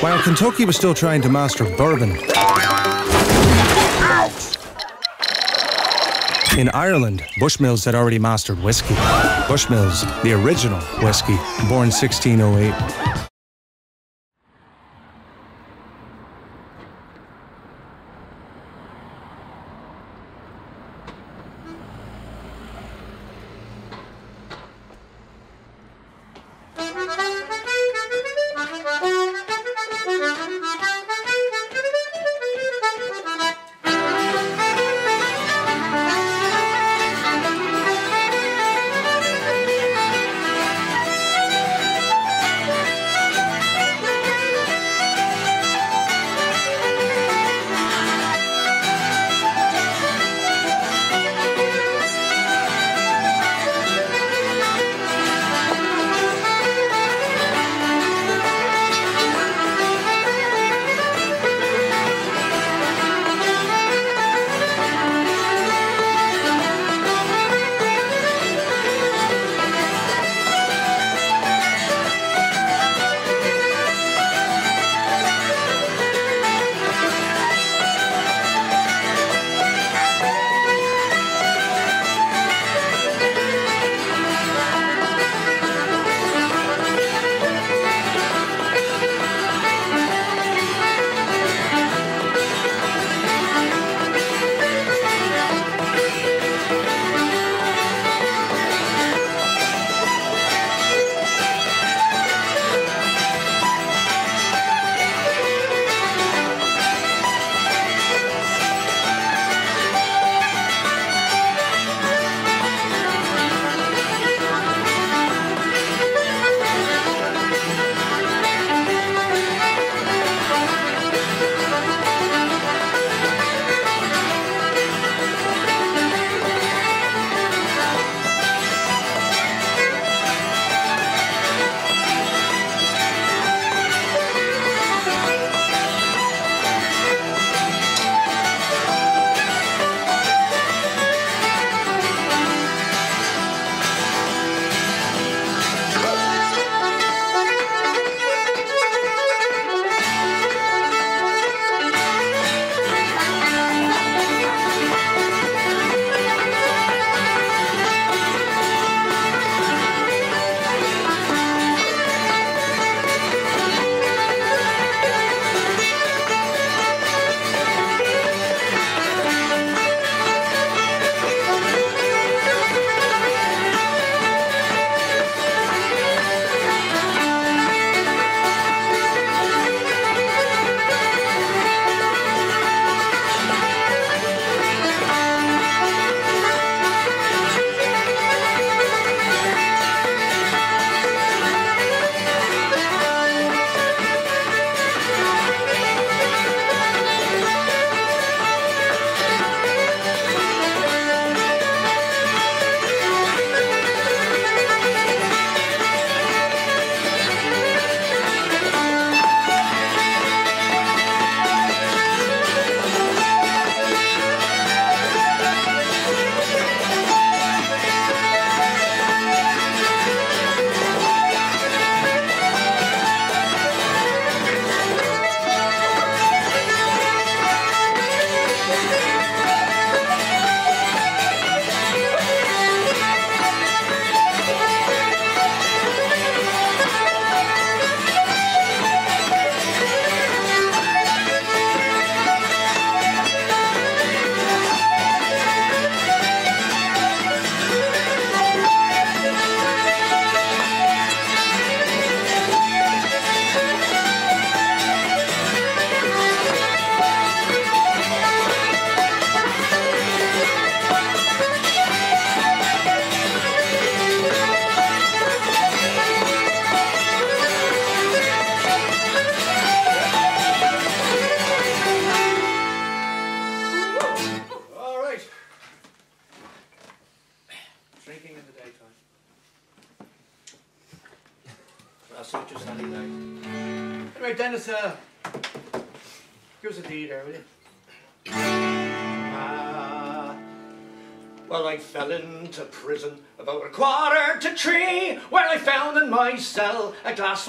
While Kentucky was still trying to master bourbon, in Ireland, Bushmills had already mastered whiskey. Bushmills, the original whiskey, born 1608.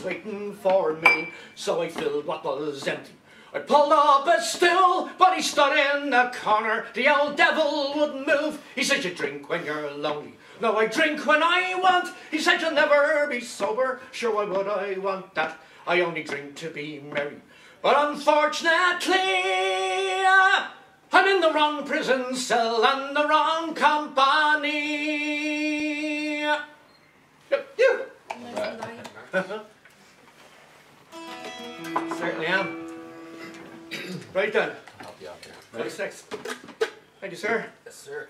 Waiting for me. So I filled what was empty. I pulled up a stool, but he stood in the corner. The old devil wouldn't move. He said, You drink when you're lonely. No, I drink when I want. He said, You'll never be sober. Sure, why would I want that? I only drink to be merry. But unfortunately, uh, I'm in the wrong prison cell and the wrong company. You. Certainly am. right then. I'll help you out there. 26. Thank you, sir. Yes, sir.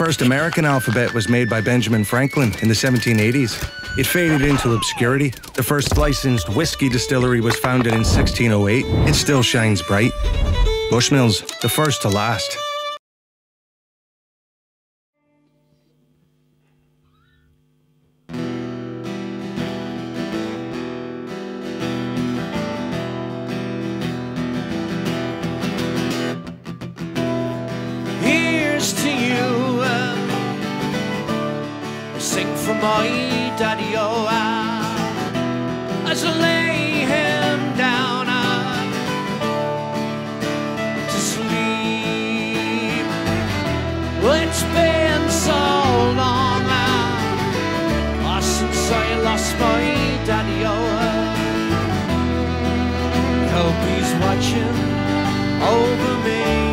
First American alphabet was made by Benjamin Franklin in the 1780s. It faded into obscurity. The first licensed whiskey distillery was founded in 1608. It still shines bright. Bushmills, the first to last. He's watching over me.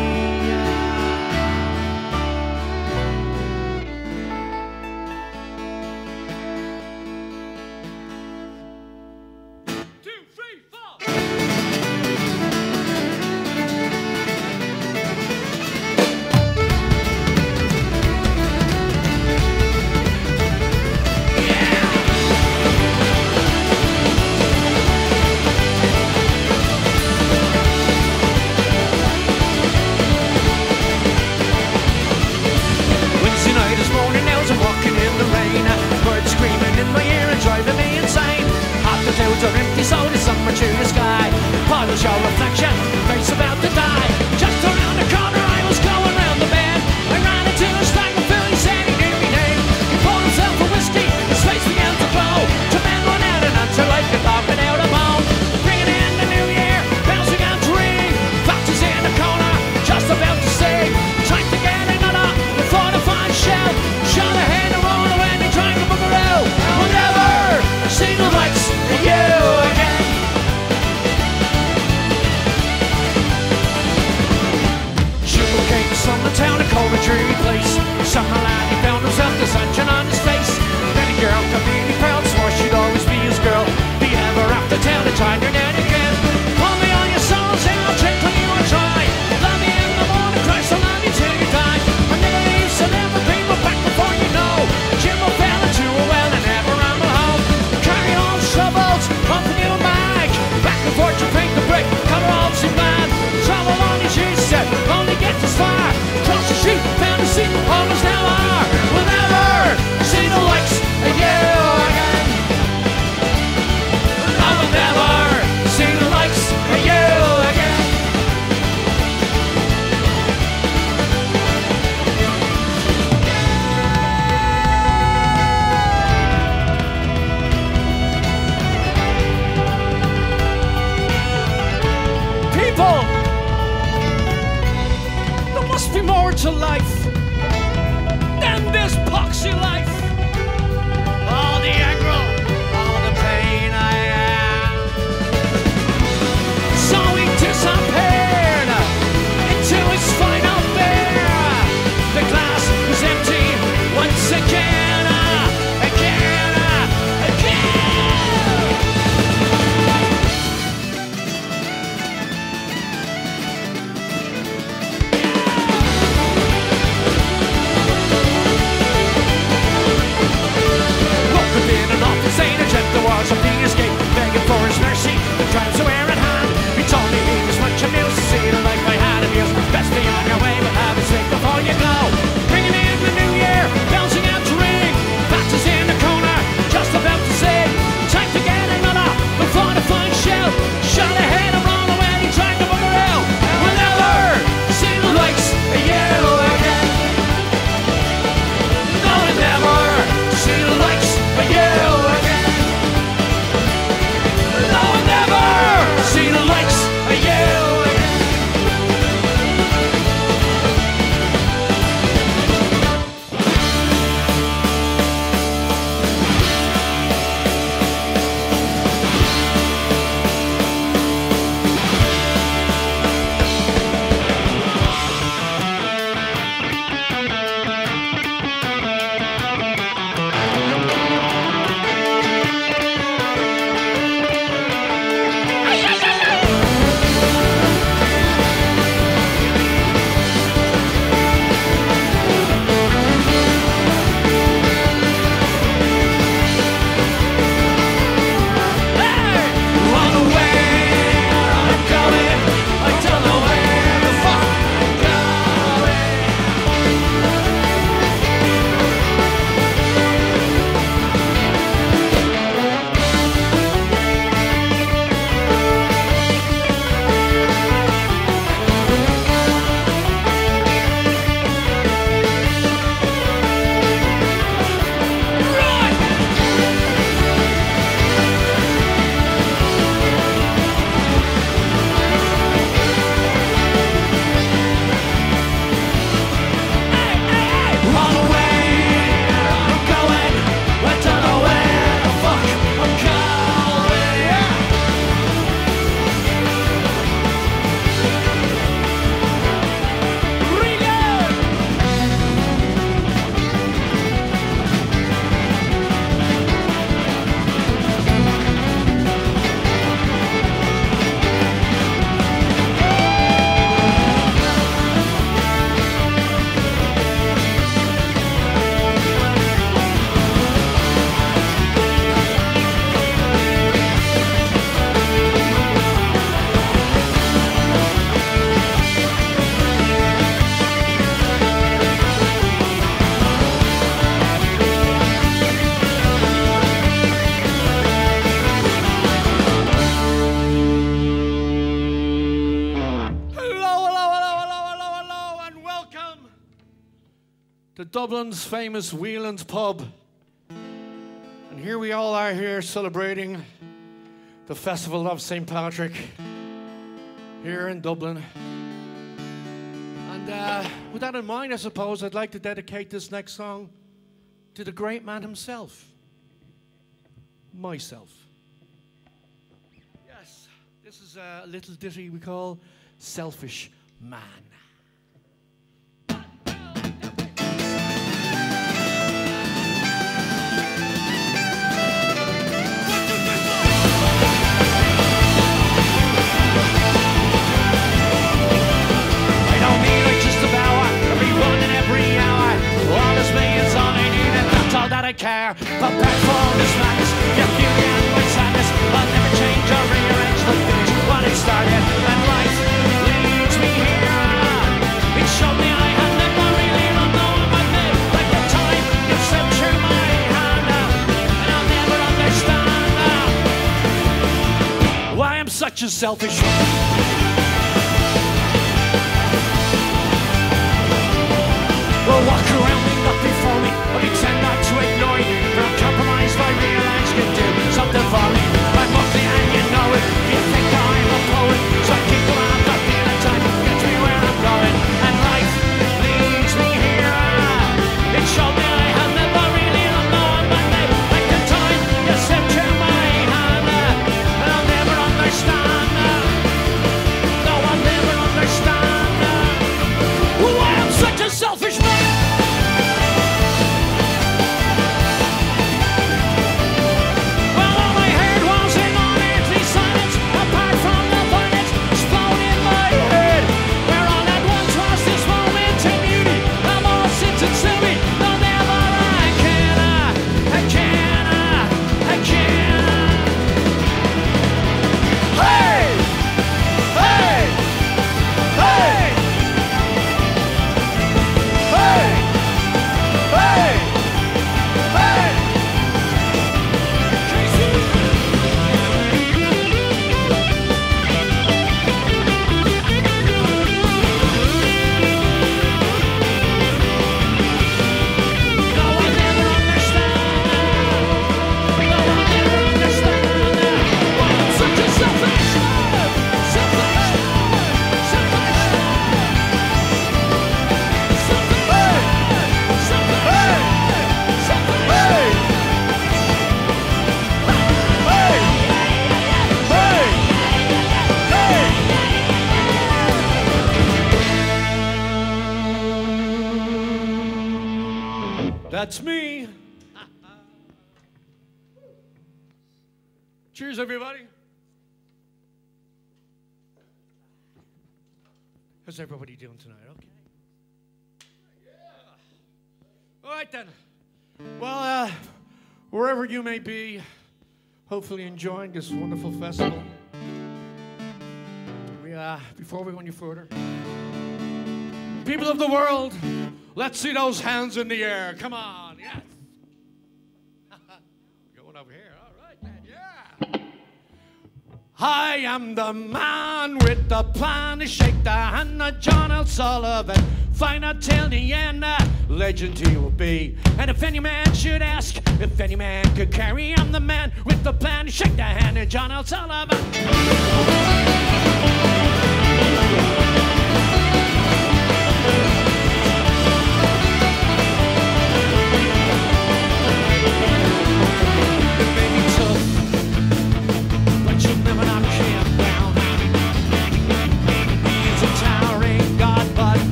Famous Whelan's pub. And here we all are here celebrating the festival of St. Patrick here in Dublin. And uh, with that in mind, I suppose I'd like to dedicate this next song to the great man himself, myself. Yes, this is a little ditty we call Selfish Man. Care. But back for this madness, your beauty and my sadness. I'll never change or rearrange the finish what it started. And life leads me here. It showed me I had never really run on my bed. Like the time you slipped through my hand, and I'll never understand why I'm such a selfish. Cheers, everybody. How's everybody doing tonight? Okay. All right then. Well, uh, wherever you may be, hopefully enjoying this wonderful festival. We, uh, before we go any further, people of the world, let's see those hands in the air. Come on, yes. I am the man with the plan to shake the hand of John L. Sullivan. Find out till the end, uh, legend he will be. And if any man should ask if any man could carry, I'm the man with the plan to shake the hand of John L. Sullivan.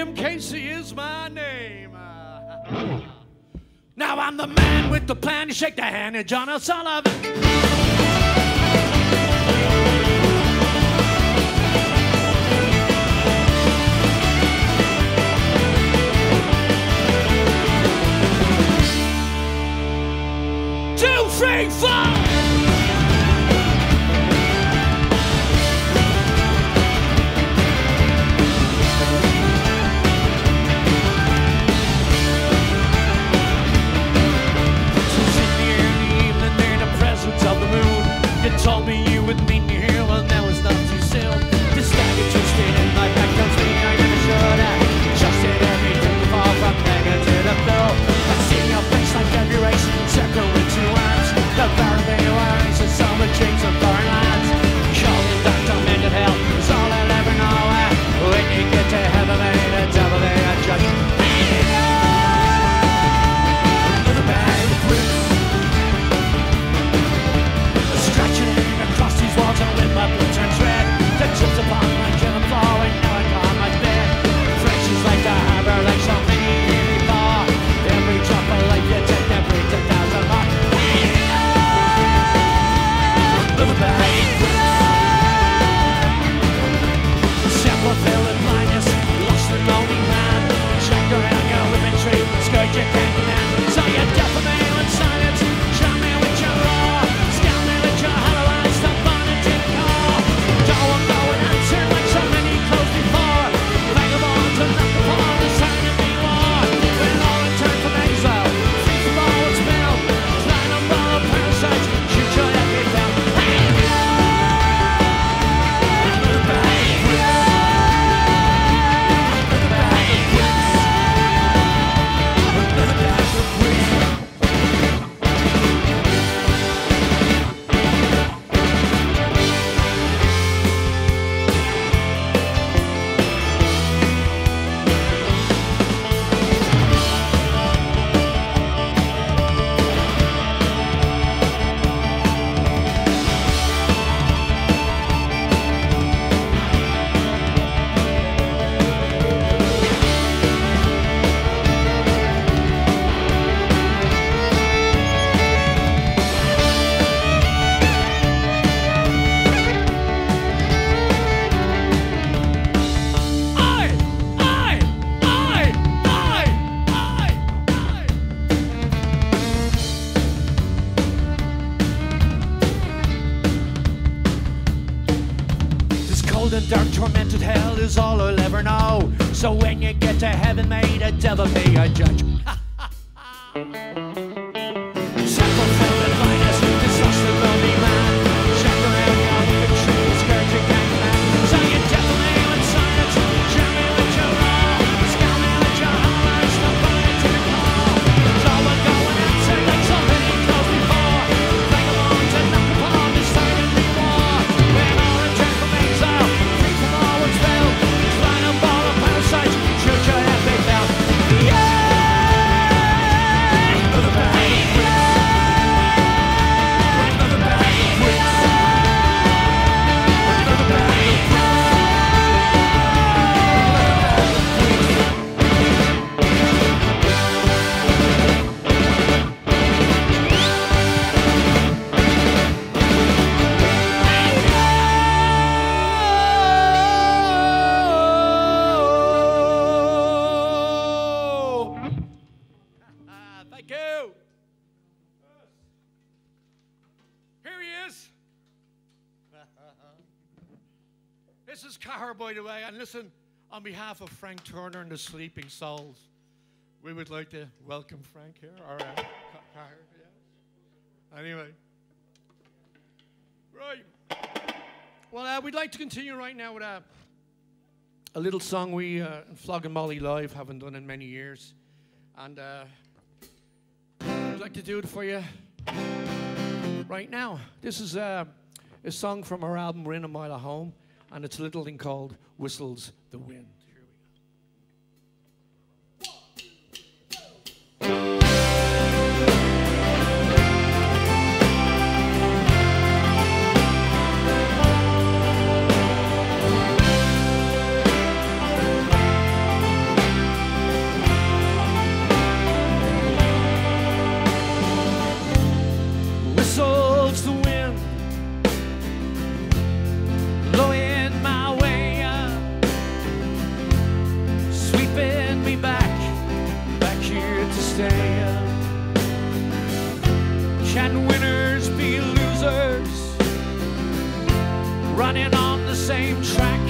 Jim Casey is my name. now I'm the man with the plan. You shake the hand of John L. Sullivan. Two, three, four. told me you would meet me here, well now it's not too soon. This stay interested in life that comes me, I never should have. Just Trusted everything to fall from negative. ever be a judge. On behalf of Frank Turner and the Sleeping Souls, we would like to welcome Frank here. Uh, Car, yeah. Anyway. Right. Well, uh, we'd like to continue right now with a, a little song we, uh, Flogging Molly Live, haven't done in many years. And uh, I'd like to do it for you right now. This is uh, a song from our album, Within a Mile of Home and it's a little thing called Whistles the Wind. running on the same track.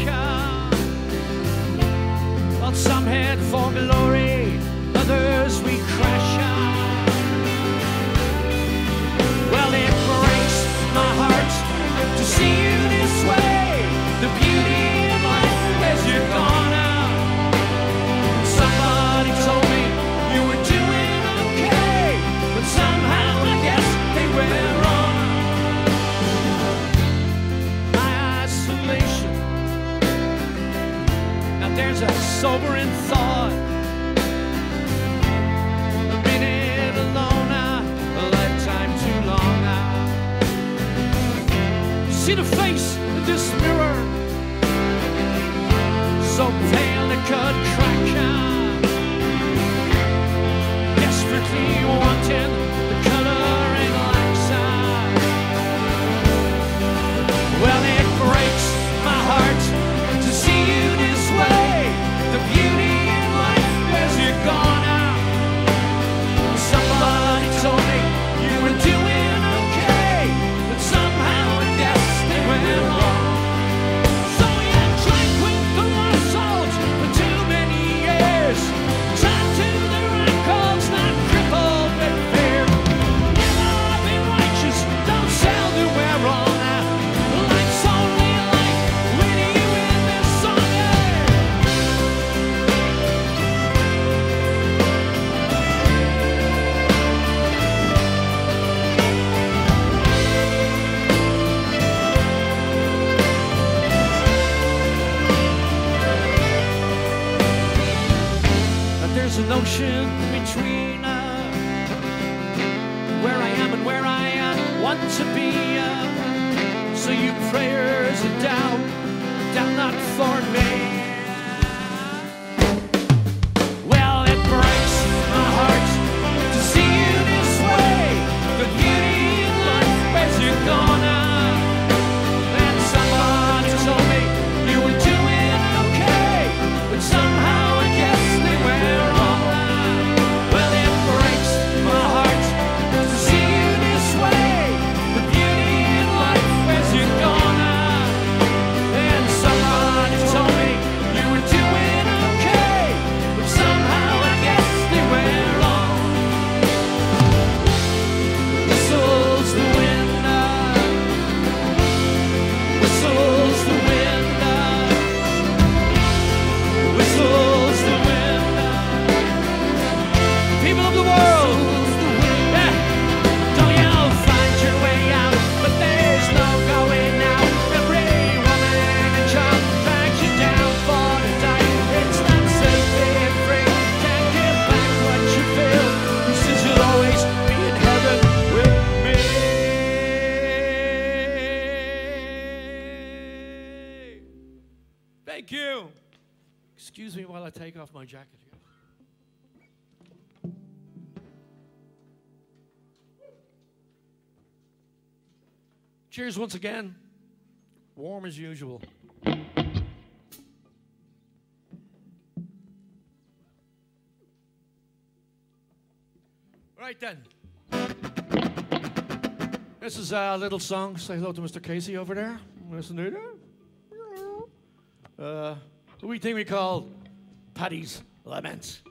while some head for glory, others we crash. Well, it breaks my heart to see you. sober and thought. A minute alone, a lifetime too long. I see the face in this mirror, so pale it could crack. Desperately wanting. Cheers once again. Warm as usual. Right then. This is a little song. Say hello to Mr. Casey over there. Listen to that. Uh, we think we call Paddy's Laments.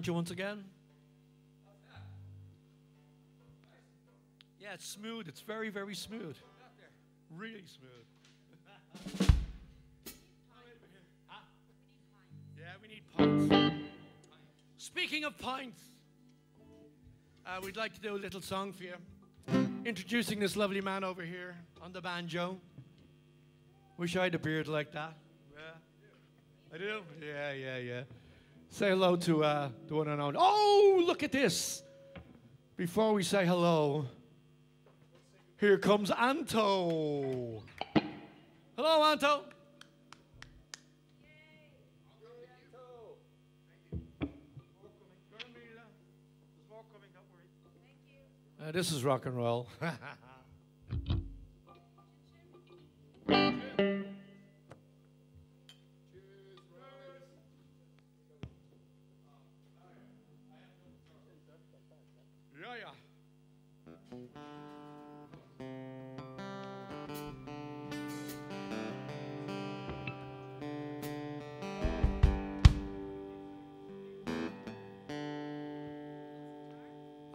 you, once again? Yeah, it's smooth. It's very, very smooth. Really smooth. yeah, we need pints. Speaking of pints, uh, we'd like to do a little song for you. Introducing this lovely man over here on the banjo. Wish I had a beard like that. Yeah. I do? Yeah, yeah, yeah. Say hello to uh, the one unknown. Oh, look at this. Before we say hello, here comes Anto. Hello, Anto. Uh, this is rock and roll.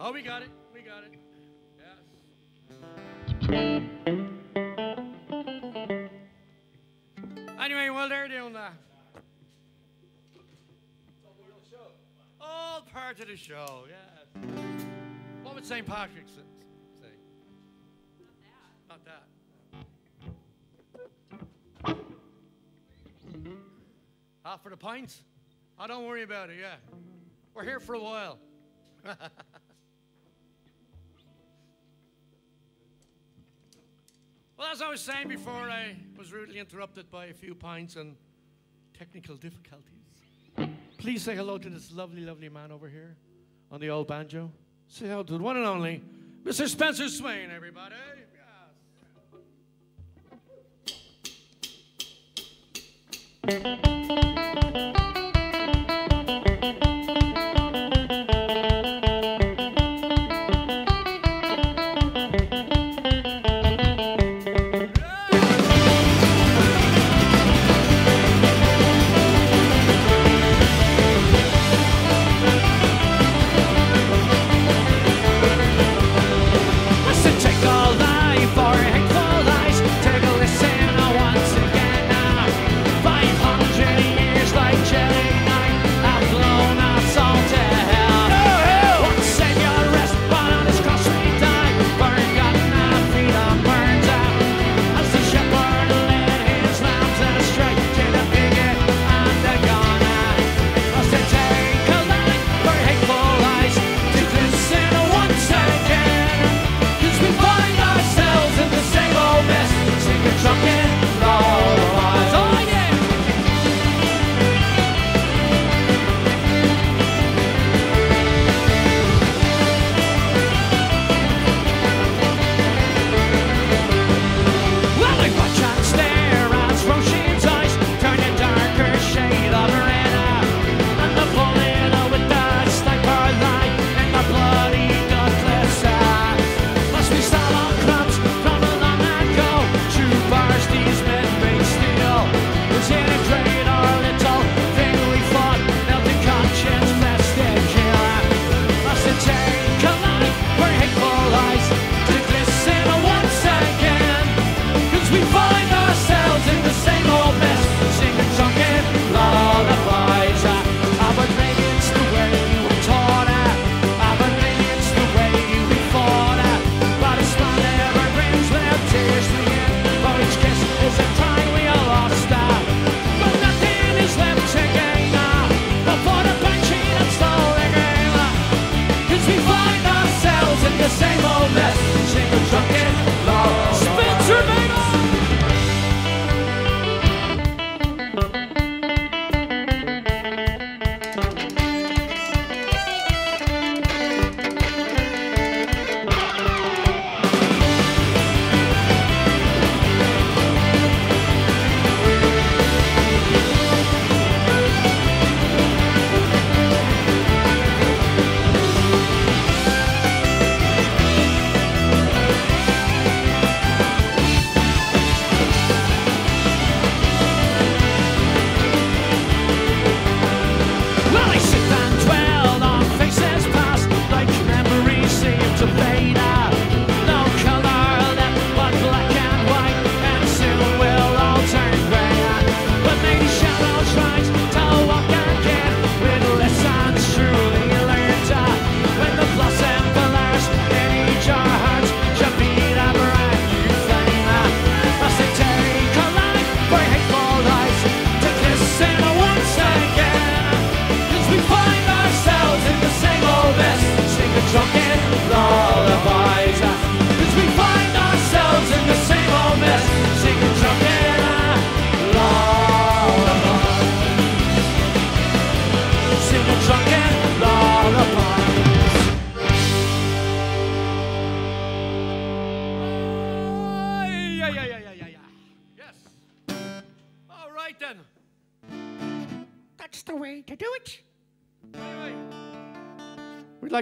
Oh, we got it. We got it. Yes. Anyway, well, they're doing that. All part of the show, yes. What would St. Patrick say? Not that. Not that. Half for the pints? I oh, don't worry about it, yeah. We're here for a while. Well, as I was saying before, I was rudely interrupted by a few pints and technical difficulties. Please say hello to this lovely, lovely man over here on the old banjo. Say hello to the one and only Mr. Spencer Swain, everybody. Yes.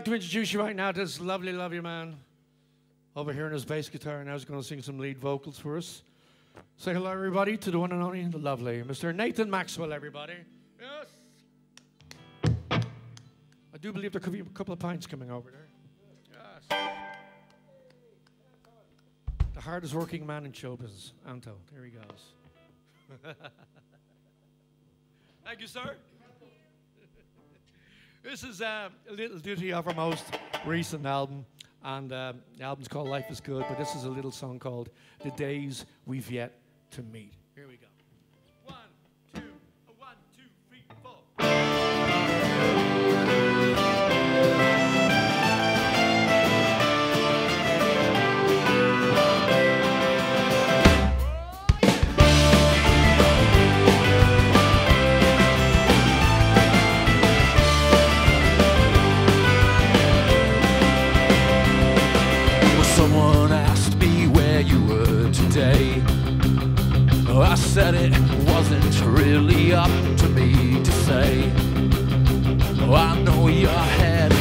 to introduce you right now to this lovely, lovely man over here on his bass guitar, and I was going to sing some lead vocals for us. Say hello, everybody, to the one and only, the lovely Mr. Nathan Maxwell, everybody. Yes. I do believe there could be a couple of pints coming over there. Yes. The hardest working man in show business, Anto. There he goes. Thank you, sir. This is uh, a little ditty of our most recent album, and uh, the album's called Life is Good, but this is a little song called The Days We've Yet to Meet. Here we go. One, two, one, two, three, four. Said it wasn't really up to me to say. Oh, I know your head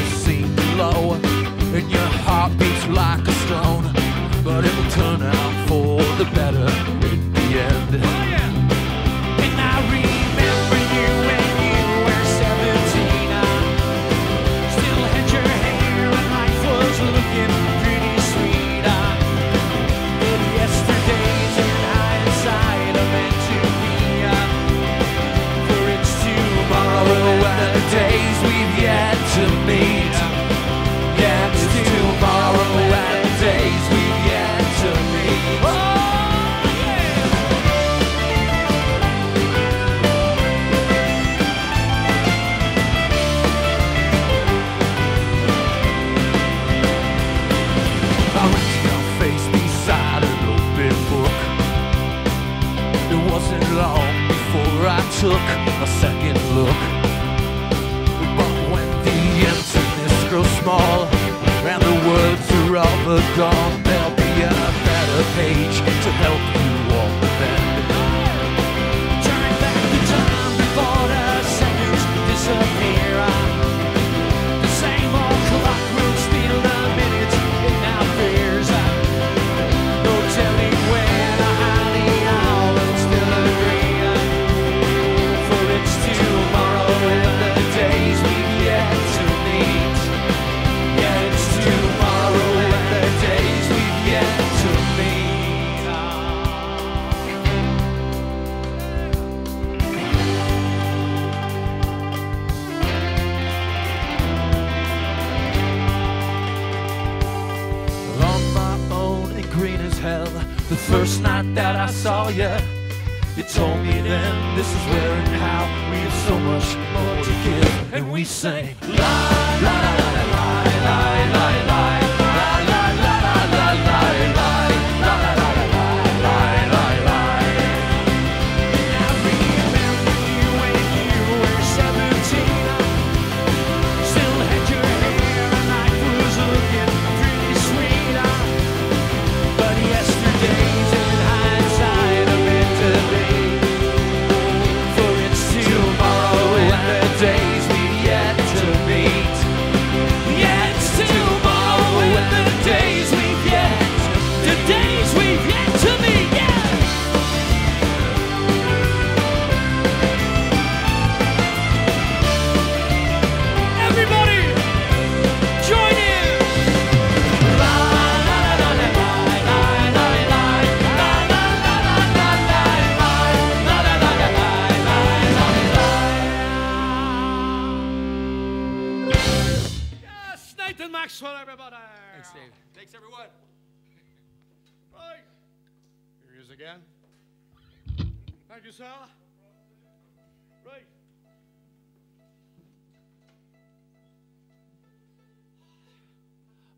the dawn, there'll be a better page. Saw you, you told me then this is where and how we have so much more to give, and we sang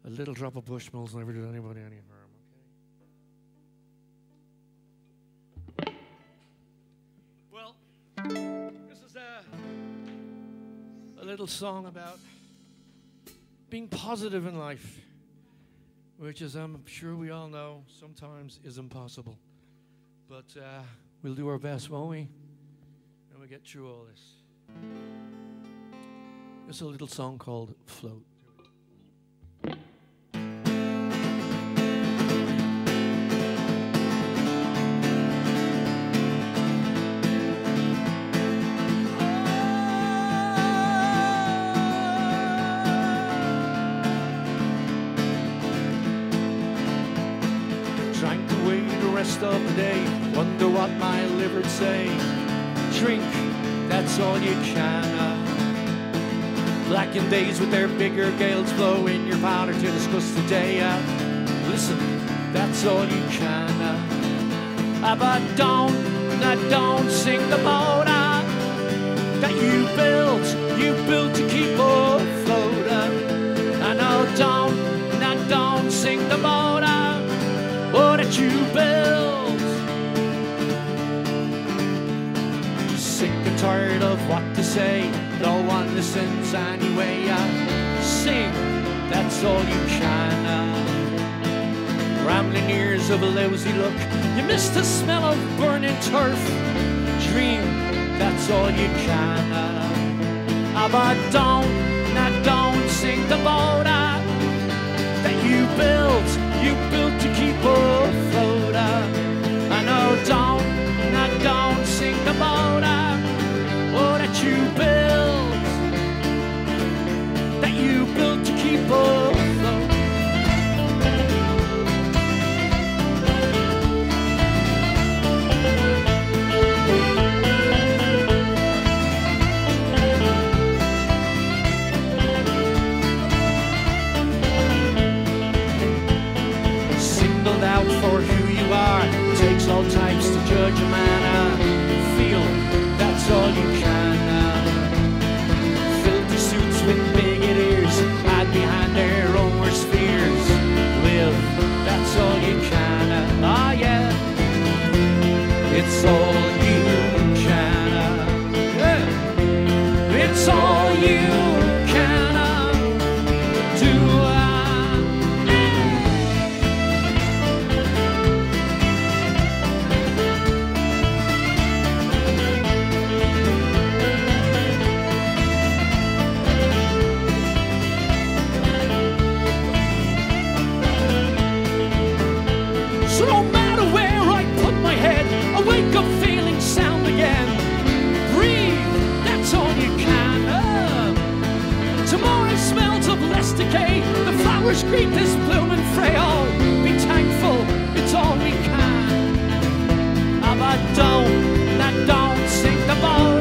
A little drop of Bushmills never did anybody any harm, okay? Well, this is a, a little song about being positive in life, which, as I'm sure we all know, sometimes is impossible. But uh, we'll do our best, won't we? And we get through all this. It's a little song called Float. Rest of the day. Wonder what my liver'd say. Drink, that's all you can. Uh, blackened days with their bigger gales blow in your powder to discuss the day. Uh, listen, that's all you can. Uh, uh, but don't, don't sing the boat that you built. You built to keep afloat. I know, don't, don't sing the boat. Uh, did you build? Sick and tired of what to say, no one listens anyway. Uh, sing, that's all you can. Rambling years of a lousy look. You miss the smell of burning turf. Dream, that's all you can. But don't, not don't sing the boat that you built, you built to I know, don't, not don't oh, that you built, that you built to keep. Judge a man. Flowers greet this blooming frail. Be thankful, it's all we can. But don't, that don't sink the boat.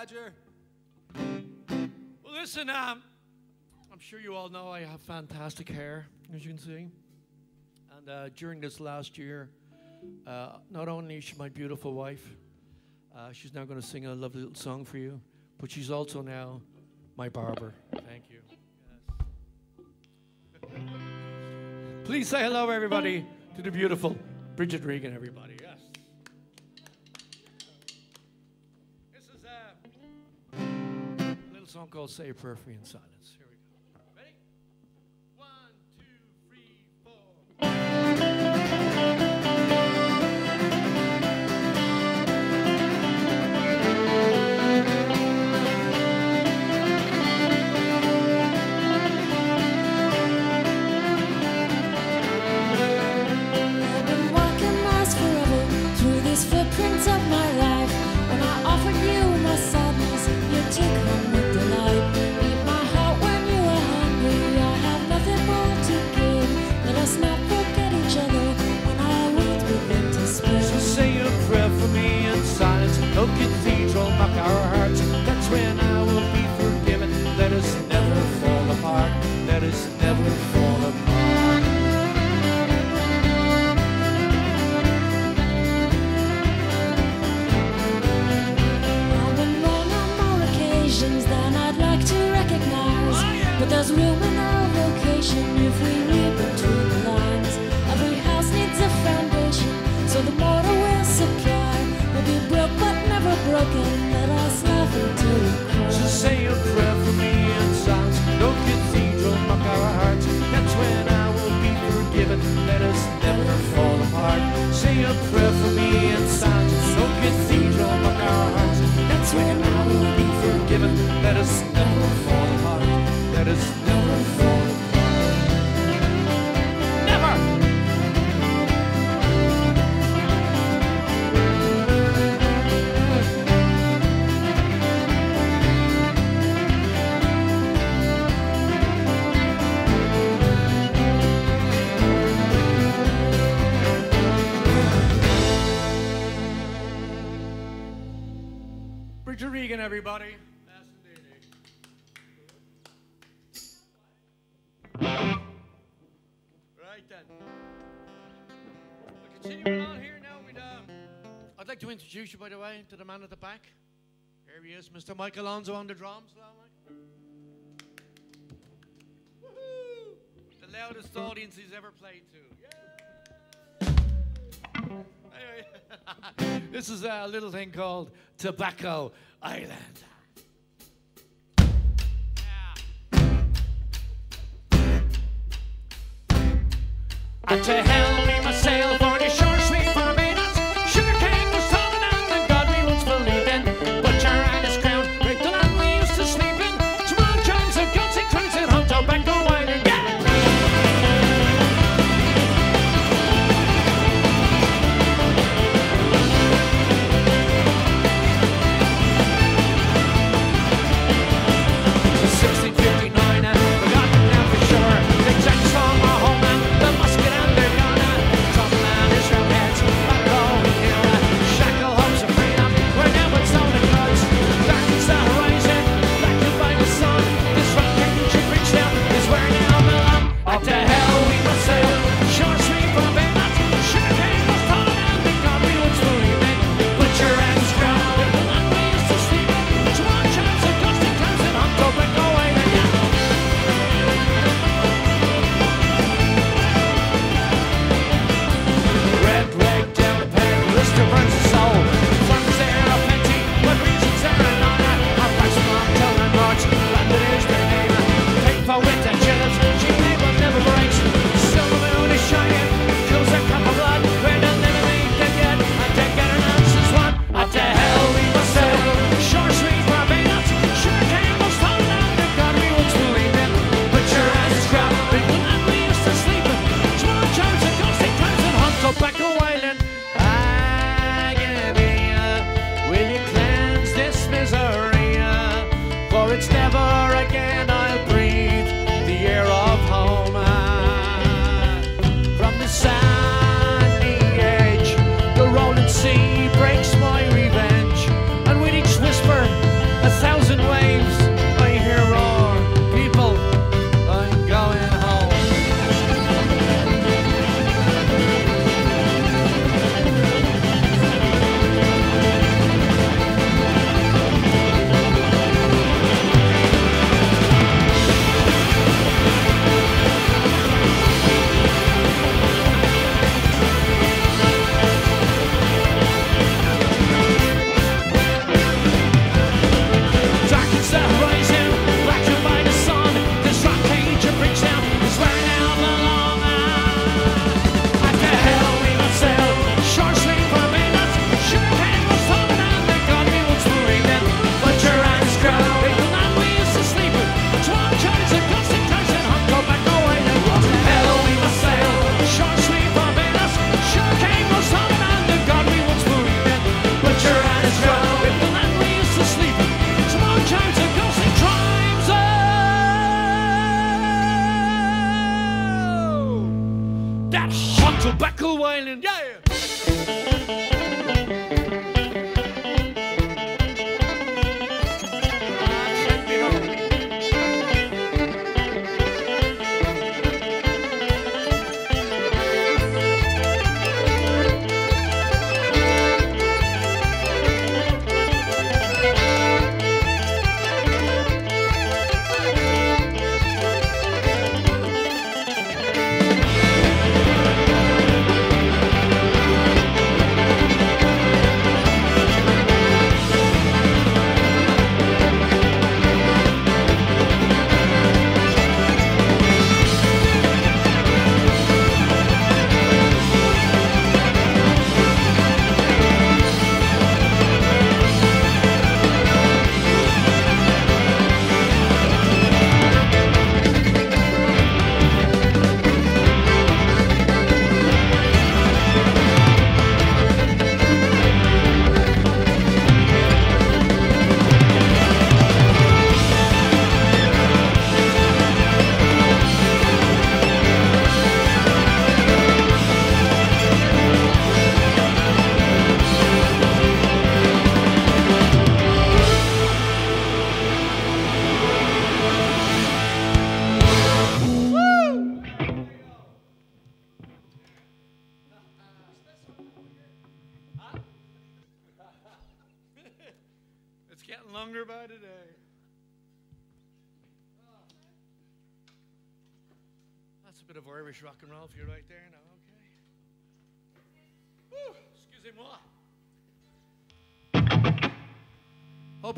Badger. Well, listen, um, I'm sure you all know I have fantastic hair, as you can see. And uh, during this last year, uh, not only is she my beautiful wife, uh, she's now going to sing a lovely little song for you, but she's also now my barber. Thank you. Yes. Please say hello, everybody, to the beautiful Bridget Regan, everybody. song called Say a Prayer for Me in Silence. introduce you, by the way, to the man at the back. Here he is, Mr. Mike Alonso on the drums. The loudest audience he's ever played to. Anyway, this is a little thing called Tobacco Island. I to hell me myself on the short sweet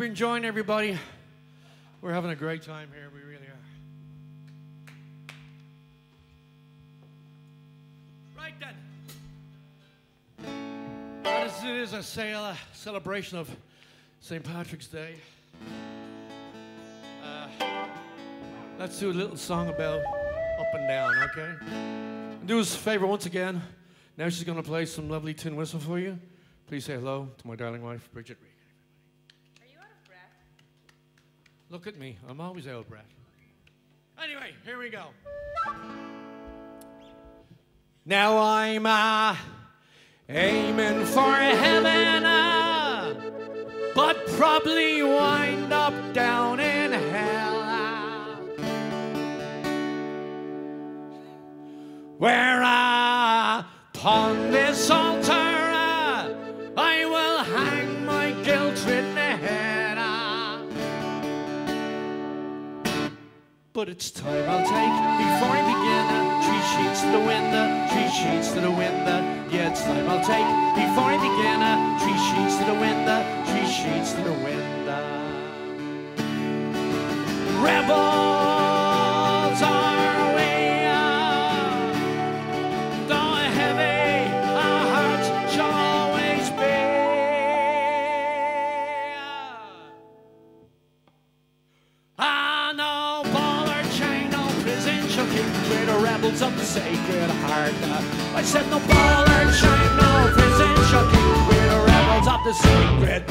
you're enjoying everybody. We're having a great time here. We really are. Right then. this is a celebration of St. Patrick's Day. Uh, let's do a little song about up and down, okay? And do us a favor once again. Now she's going to play some lovely tin whistle for you. Please say hello to my darling wife, Bridget Regan. Look at me. I'm always out of breath. Anyway, here we go. Now I'm uh, aiming for heaven, uh, but probably wind up down in hell. Uh, where uh, upon this altar uh, I will But it's time I'll take before I begin. Three sheets to the window, three sheets to the window. Yeah, it's time I'll take before I begin. Three sheets to the window, three sheets to the window. Rebel! Sacred Heart. I said no baller chime, no prison shocking. We're the rebels of the sacred.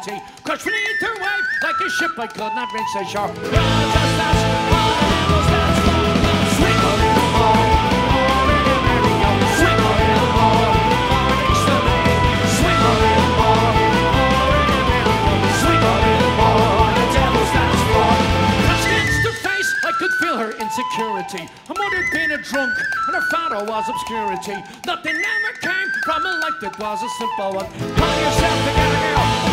Of insanity. Crushed beneath her wave like a ship I could not reach the shore. A little. Swing a little to. Swing a little. Swing a little more, the devil's against her face, I could feel her insecurity. Her mother'd been a drunk, and her father was obscurity. Nothing ever came from a life that was a simple one. Pull yourself together, girl.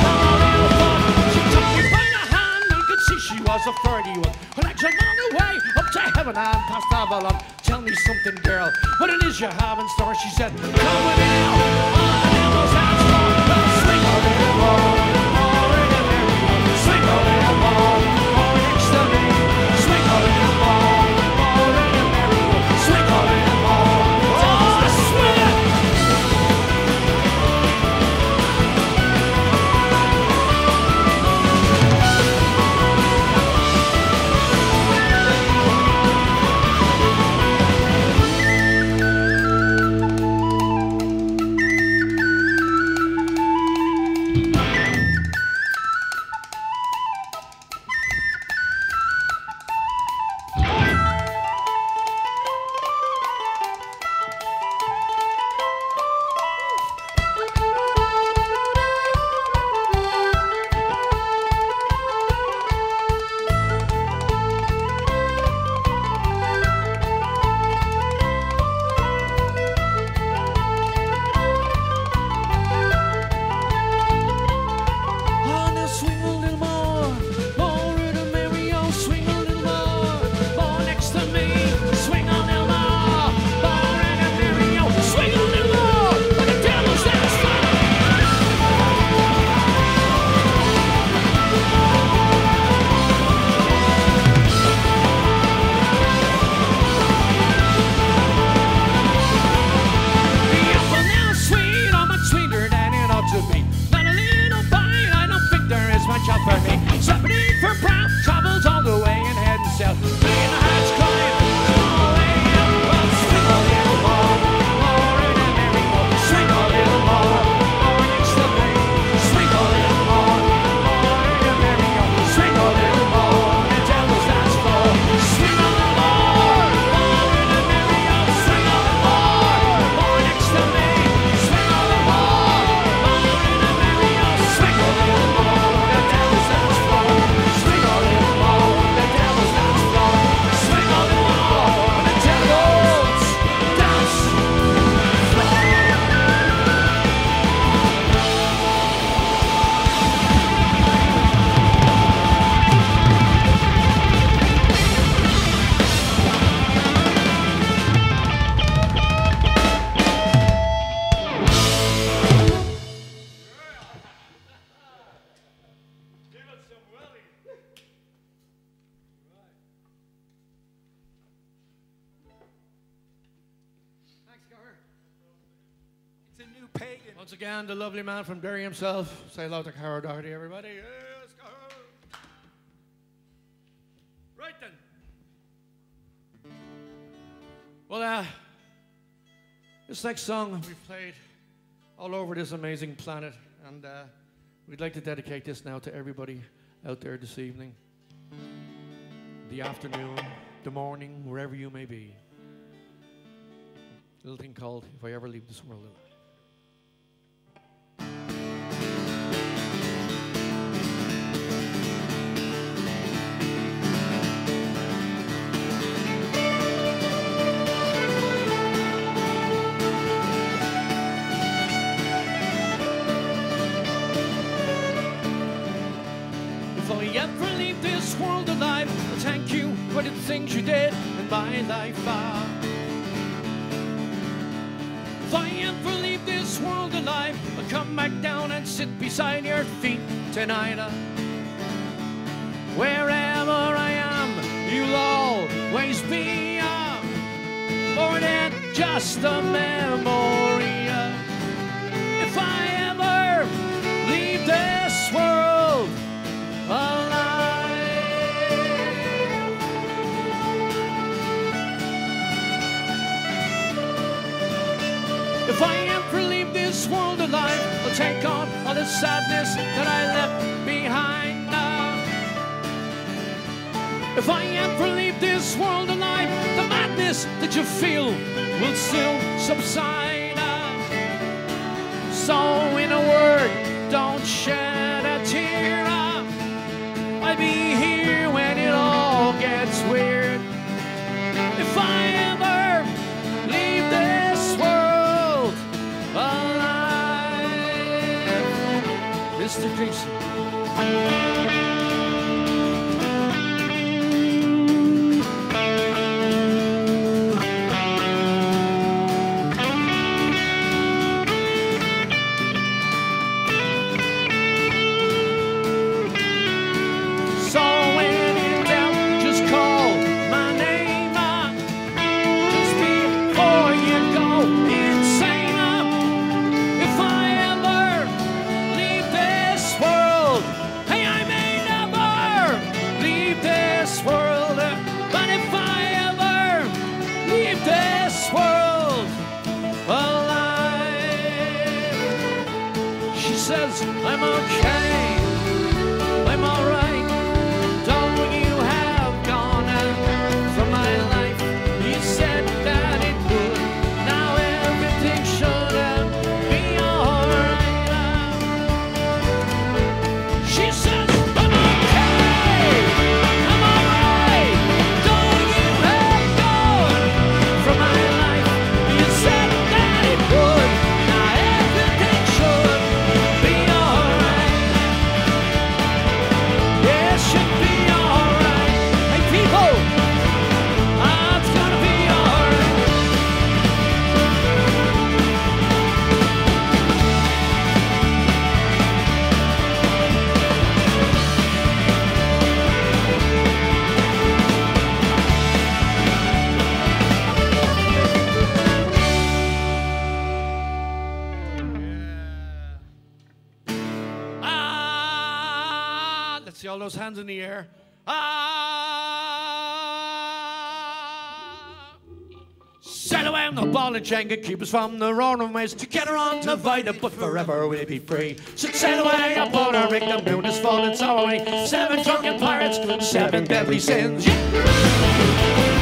Was a 31. Her legs on the way up to heaven and past Avalon. Um, tell me something, girl. What it is you have in store? She said, Come with me now. On devil's dance floor. Swing a little more. more in the merry-go. Swing a little more. each other. Man from Derry himself. Say hello to Cara Doherty, everybody. Yes, go. Right then. Well, uh, this next song we've played all over this amazing planet, and uh, we'd like to dedicate this now to everybody out there this evening, the afternoon, the morning, wherever you may be. little thing called If I Ever Leave This World. If I ever leave this world alive, I'll thank you for the things you did in my life. ah. I this world alive, I'll come back down and sit beside your feet tonight. ah. Wherever I am, you'll always be ah, more than just a memory. ah. If I ever leave this world alive. If I world alive, I'll take on all the sadness that I left behind now. If I ever leave this world alive, the madness that you feel will still subside. So, in a word, don't shed a tear. I'll be here when it all gets weird. If I Mr. Jason. And can keep us from the wrong ways. Together on the vita, but forever we'll be free. So sail away on ring, the moon is falling so away. Seven drunken pirates, seven deadly sins. Yeah.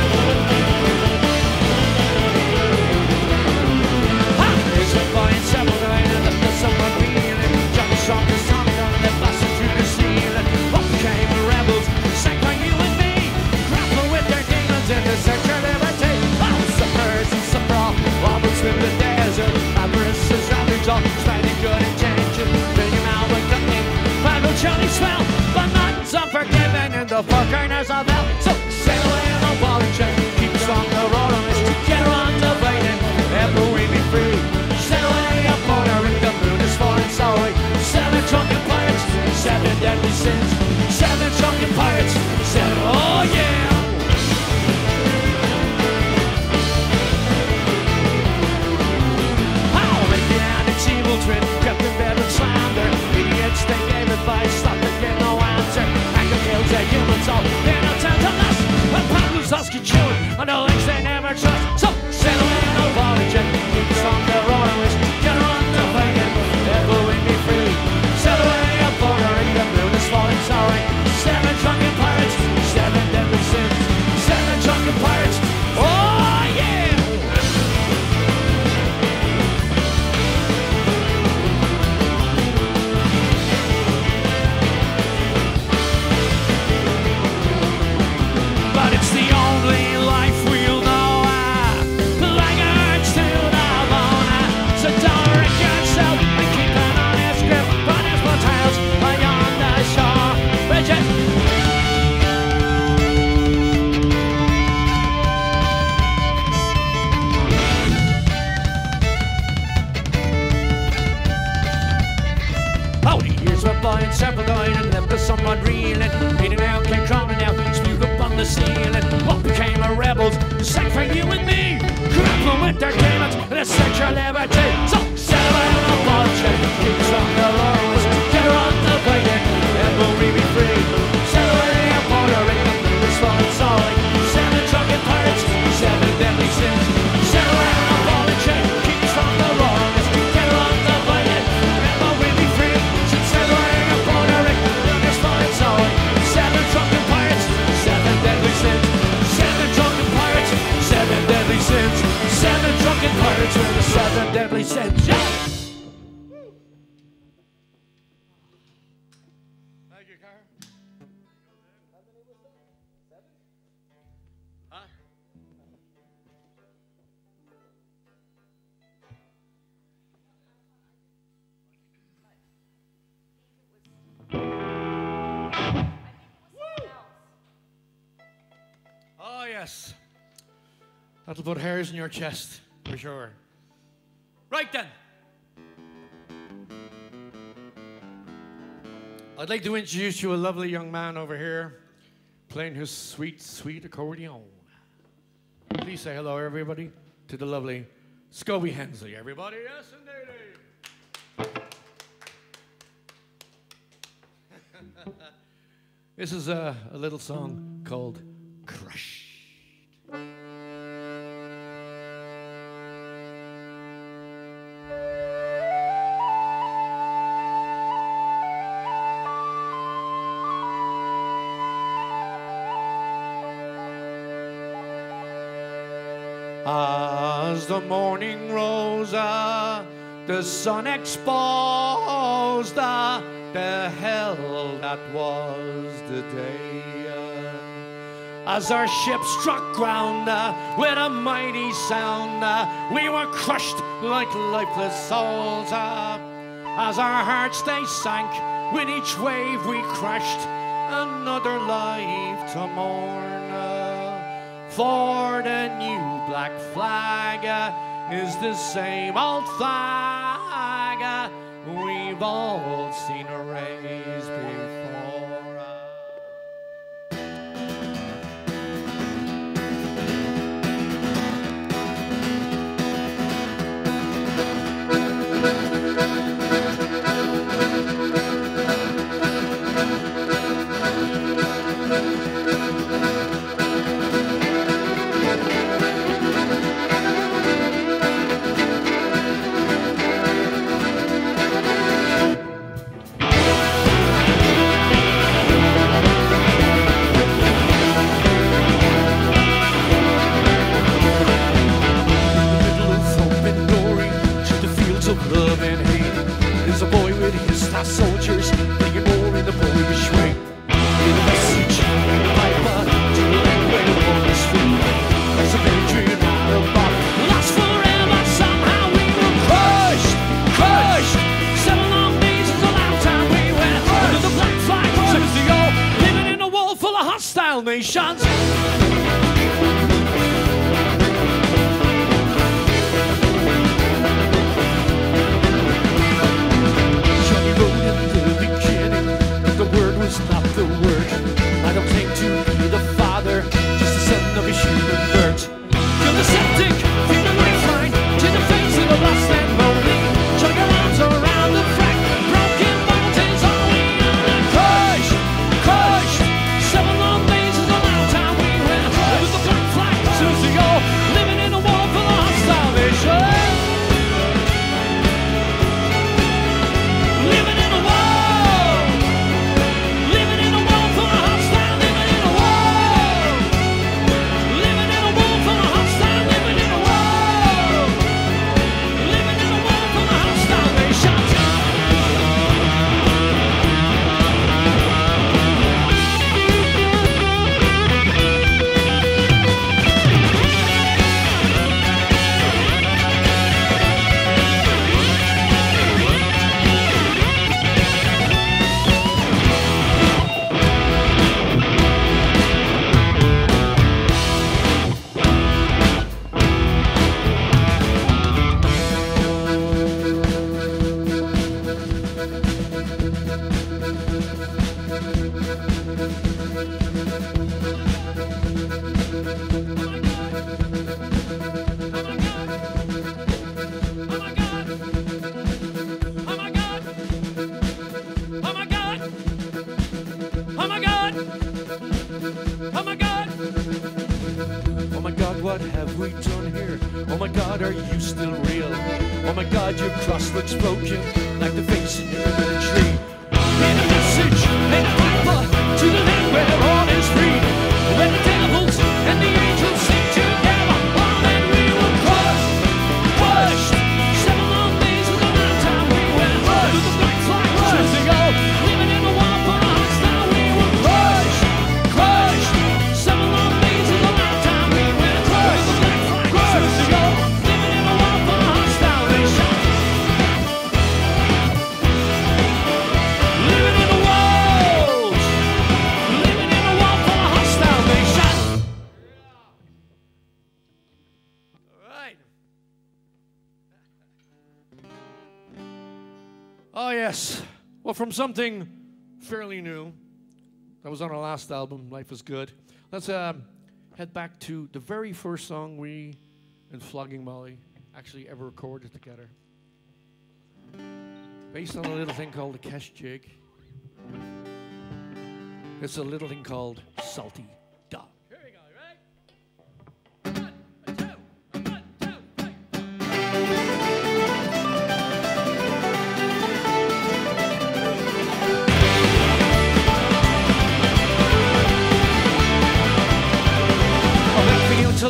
human soul. They're not time to lust, but problems us can chew on the links they never trust. So settle in the bar keep on their own. put hairs in your chest, for sure. Right then. I'd like to introduce you a lovely young man over here playing his sweet, sweet accordion. Please say hello, everybody, to the lovely Scobie Hensley. Everybody, yes, indeed. this is a, a, little song called Crush. As the morning rose, uh, the sun exposed uh, the hell that was the day. As our ship struck ground uh, with a mighty sound, uh, we were crushed like lifeless souls. as our hearts they sank, with each wave we crashed, another life to mourn. For the new black flag is the same old flag. We've all seen raised Sean yes. Well, from something fairly new that was on our last album, Life is Good, let's um, head back to the very first song we and Flogging Molly actually ever recorded together. Based on a little thing called the Kesh Jig. It's a little thing called Salty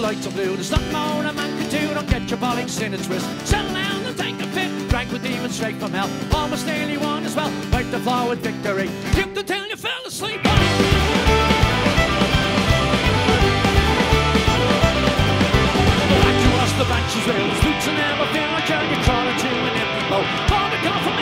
lights are blue. There's nothing more a man can do. Don't get your bollocks in a twist. Settle down and take a fit. Drank with demons straight from hell. Almost nearly won as well. Wipe the floor with victory. Puked until you fell asleep. The banshees rail. The boots and never feel like you're crawling to an empty boat. Called a call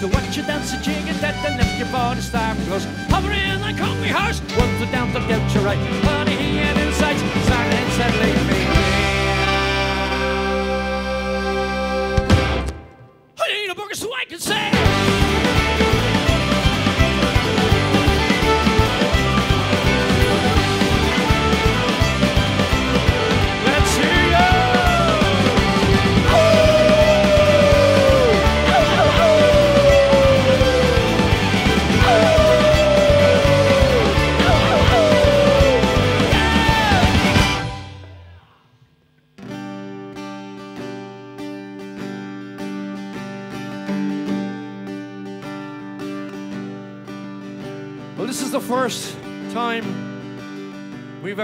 to watch you dance a jig and that they left you for the starving goes hovering like hungry horse. One foot down, out your right. Honey, he had insights, started and leave me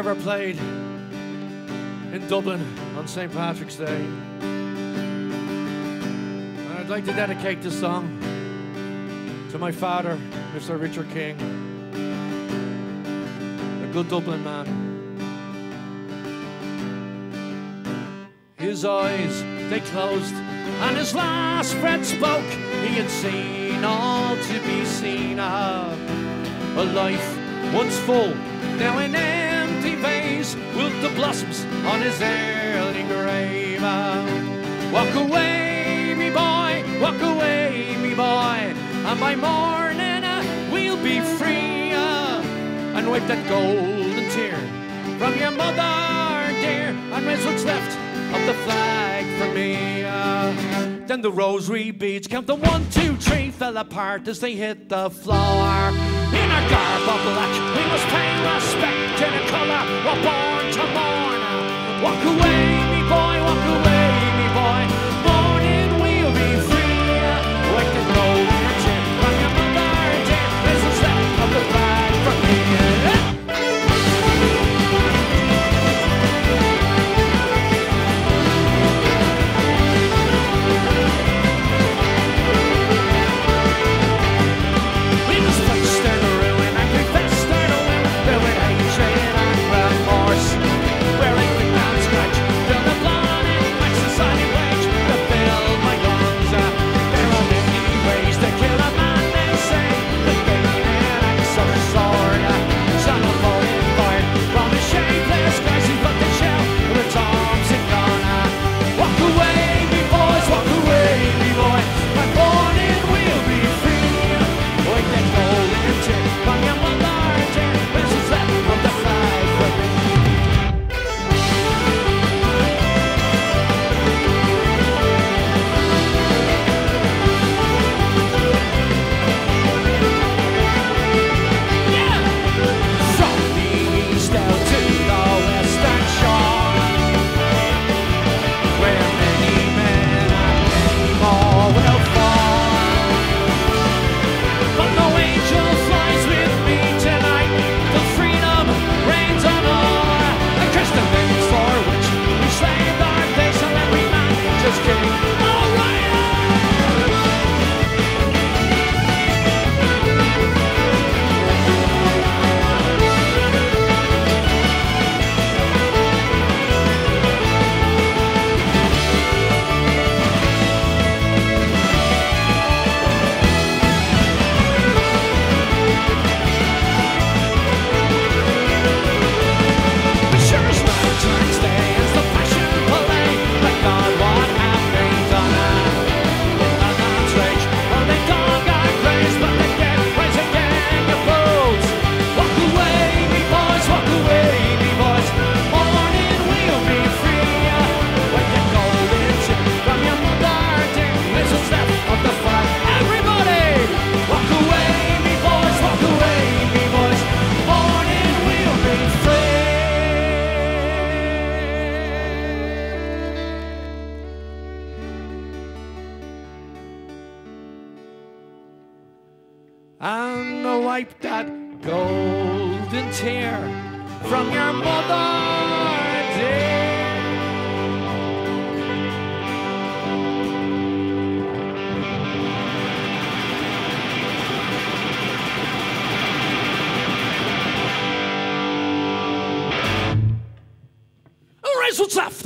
ever played in Dublin on St. Patrick's Day. And I'd like to dedicate this song to my father, Mr. Richard King, a good Dublin man. His eyes, they closed, and his last breath spoke. He had seen all to be seen of a life once full, now an vase with the blossoms on his early grave. Walk away, me boy, walk away, me boy, and by morning uh, we'll be free. ah, and wipe that golden tear from your mother, dear, and raise what's left of the flag for me. ah. Then the rosary beads count the one, two, three, fell apart as they hit the floor. Garb of black, we must pay respect to the color we're born to mourn. Walk away,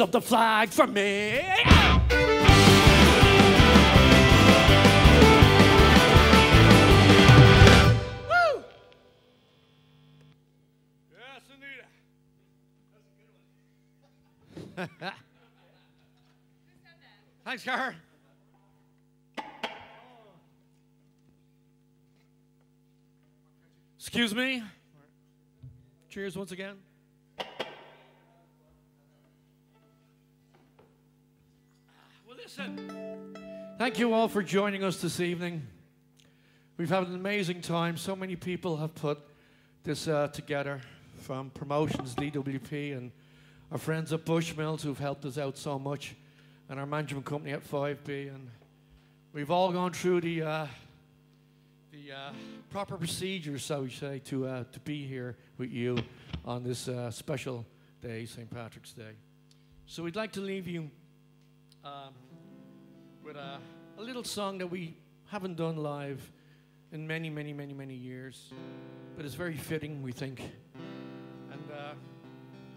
of the flag for me. Woo! Yes, indeed. Thanks, Gar. Excuse me. Cheers once again. Listen. Thank you all for joining us this evening. We've had an amazing time. So many people have put this uh, together from Promotions, DWP, and our friends at Bushmills who've helped us out so much, and our management company at 5B. And we've all gone through the, uh, the uh, proper procedures, so we say, to, uh, to be here with you on this uh, special day, St. Patrick's Day. So we'd like to leave you um, with a, a little song that we haven't done live in many, many, many, many years, but it's very fitting, we think. And uh,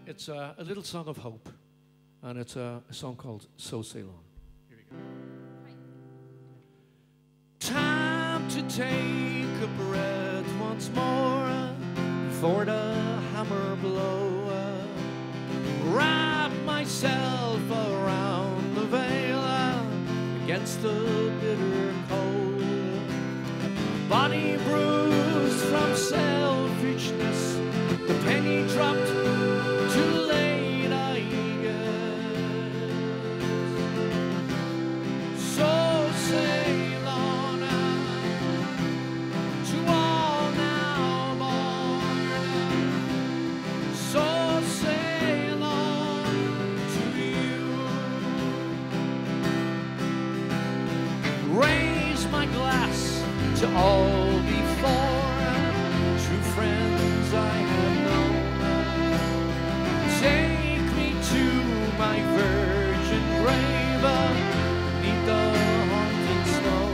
it's uh, a little song of hope, and it's a, a song called So Ceylon. Here we go. Time to take a breath once more before the hammer blow. Wrap myself around the bitter cold. Body bruised all before true friends I have known. Take me to my virgin grave beneath the haunting snow.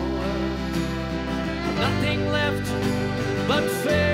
Nothing left but fare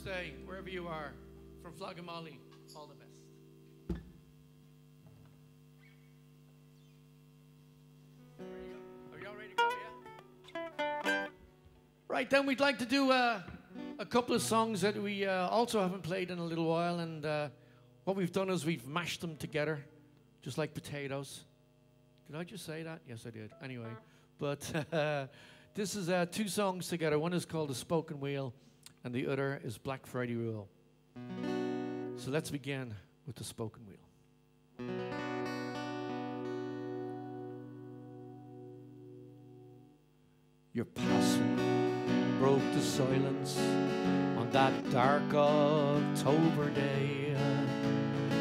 St. Patrick's Day wherever you are. From Flogging Molly, all the best. Are you all ready to go? Yeah. Right then, we'd like to do uh, a couple of songs that we uh, also haven't played in a little while, and uh, what we've done is we've mashed them together just like potatoes. Did I just say that? Yes, I did. Anyway, but this is uh, two songs together. One is called The Spoken Wheel, and the other is Black Friday Rule. So let's begin with The Spoken Wheel. Your passing broke the silence on that dark October day.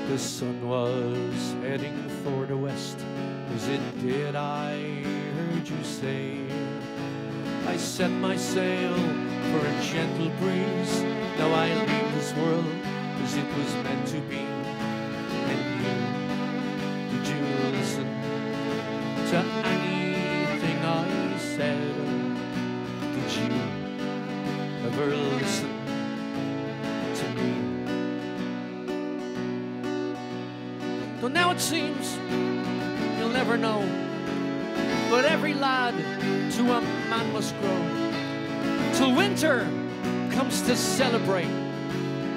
The sun was heading for the west, as it did I heard you say. I set my sail for a gentle breeze. Now I leave this world as it was meant to be. And you, did you listen to anything I said? Did you ever listen to me? Though now it seems you'll never know, but every lad to a man must grow. Till winter comes to celebrate,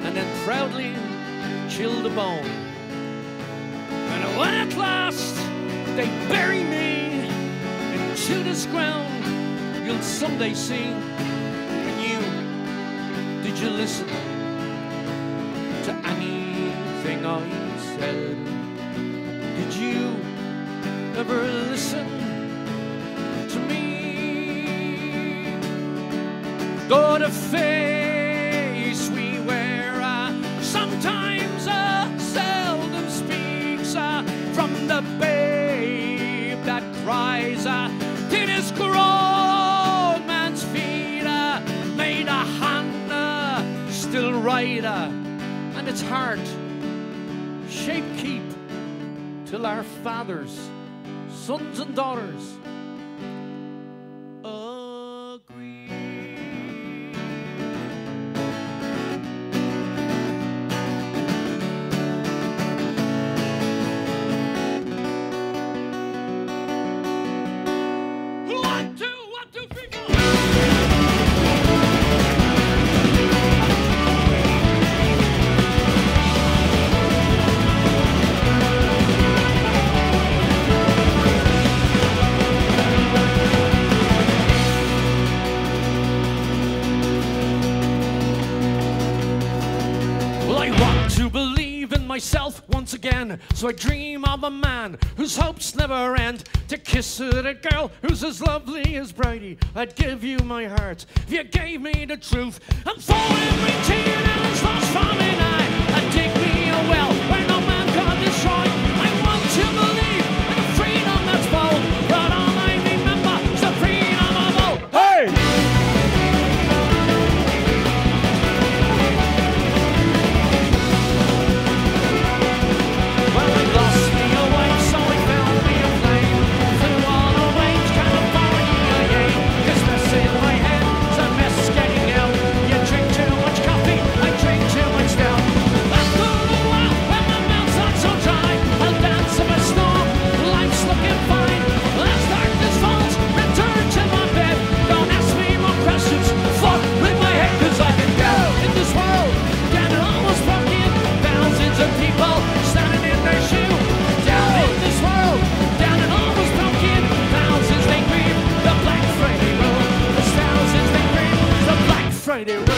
and then proudly chill the bone. And when at last they bury me into this ground, you'll someday see. And you, did you listen to anything I said? Did you ever listen to me? The face we wear uh, sometimes uh, seldom speaks uh, from the babe that cries uh, till his grown man's feet uh, made a hand uh, still right and its heart shape keep till our fathers, sons and daughters So I dream of a man whose hopes never end. To kiss a girl who's as lovely as Brady. I'd give you my heart if you gave me the truth. And for every tear that is lost from an eye, and dig me a well where no man can destroy. Do.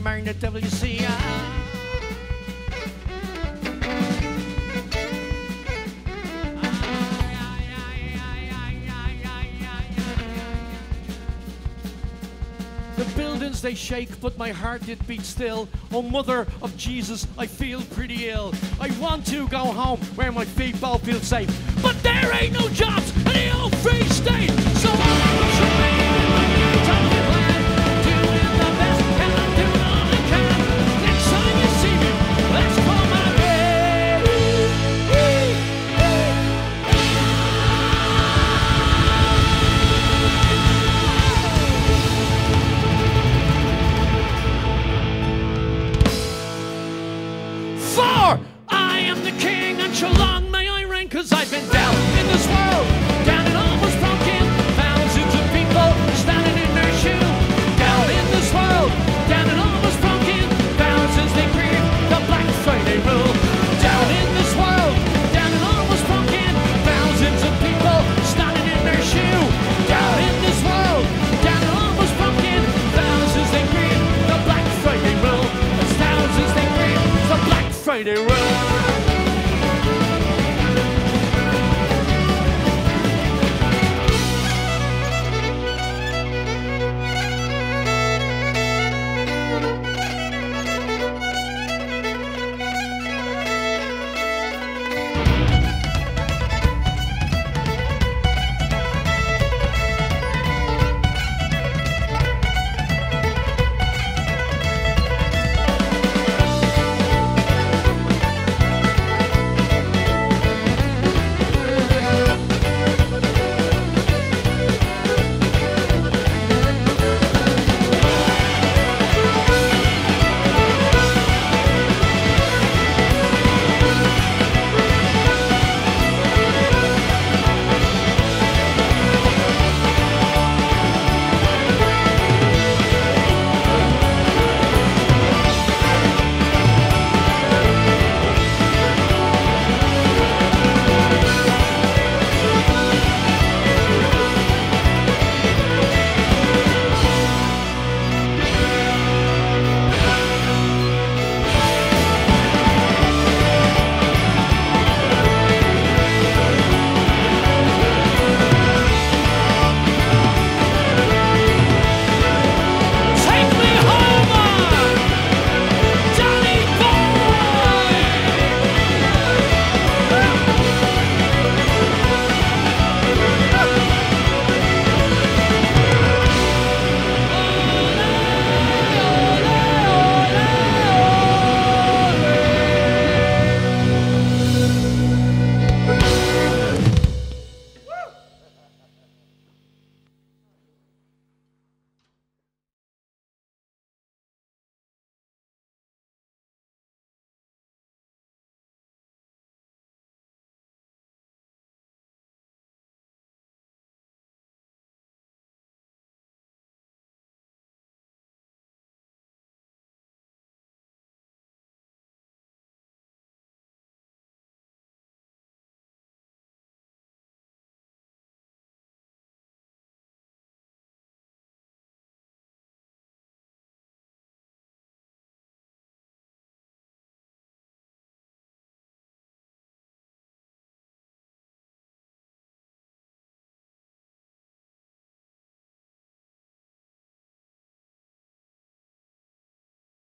Mary Martin at WCI. they shake, but my heart did beat still. Oh, mother of Jesus, I feel pretty ill. I want to go home where my feet both feel safe.